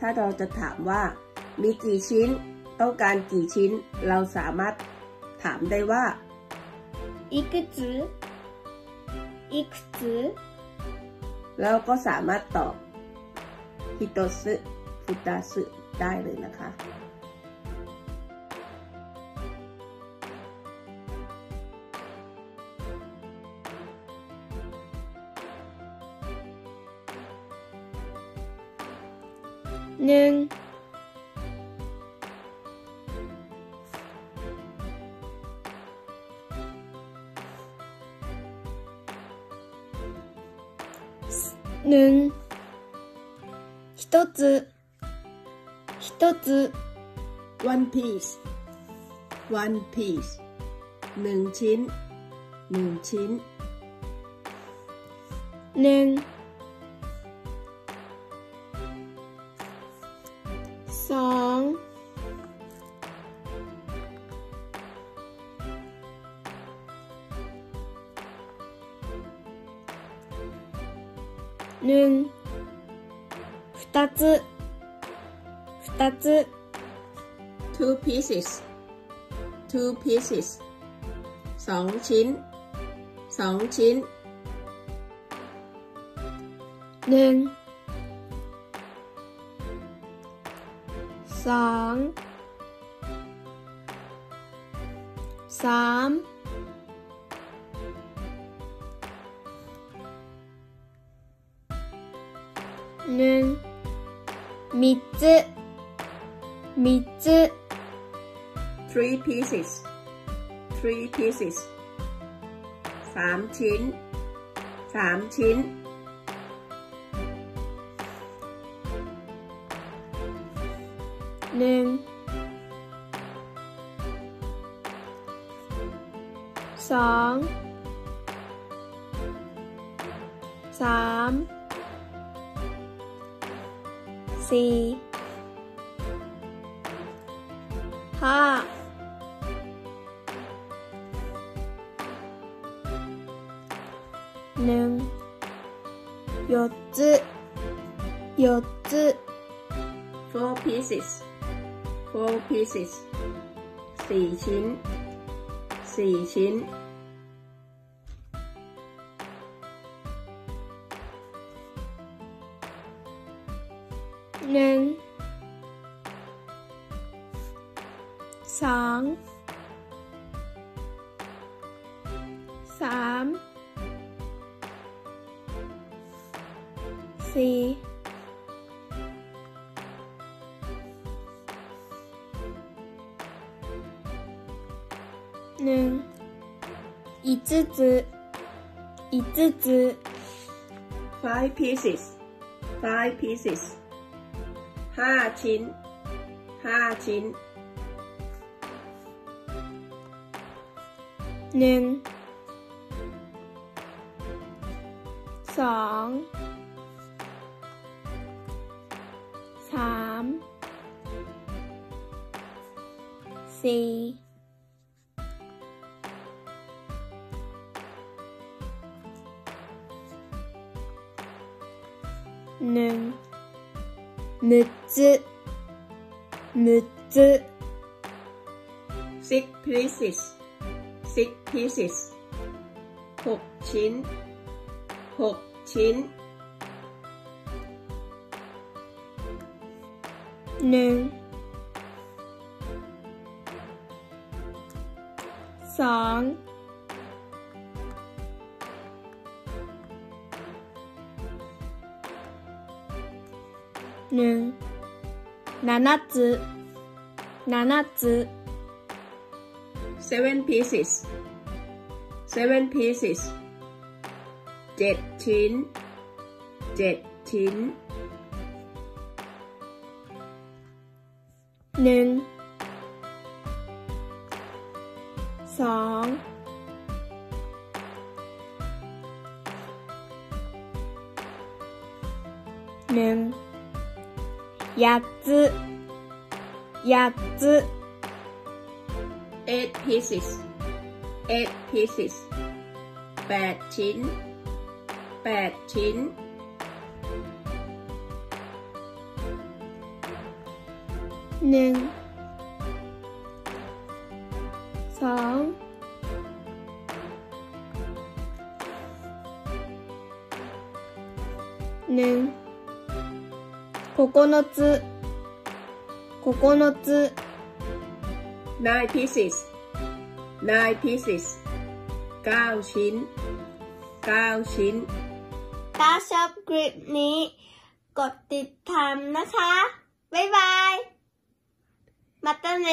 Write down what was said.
ถ้าเราจะถามว่า มีกี่ชิ้น ต้องการกี่ชิ้น เราสามารถถามได้ว่าอีกจืออีกจือเราก็สามารถตอบฮิโตสึฟุตาสึได้เลยนะคะ 는 는 히토츠 히토츠 one piece one piece หนึ่งชิ้นหนึ่งชิ้นหนึ่ง หนึ่ง二つ二つ two pieces two pieces สองชิ้นสองชิ้น หนึ่งสองสาม นึ่งมิมิซึ three pieces three pieces สามชิ้นสามชิ้น หนึ่ง สอง สาม C ha 는4つ4つ4 pieces. 4 pieces. 4ชิ้น4ชิ้น สองสามสี่หนึ่ง5つ5つ5 pieces 5 pieces 5ชิ้น5ชิ้น หนึ่งสองสามสี่หนึ่งหกตัวหกตัว Six places six pieces หกชิ้นหกชิ้นหนึ่งสองหนึ่ง7つ7つ seven pieces seven pieces เจ็ดชิ้นเจ็ดชิ้น หนึ่งสองหนึ่ง八つ八つ eight pieces eight pieces แปดชิ้นแปดชิ้น หนึ่งสองหนึ่ง9つ9つ nine pieces nine pieces เก้าชิ้นเก้าชิ้น ถ้าชอบคลิปนี้ กดติดตามนะคะ บ๊ายบาย มาตาเน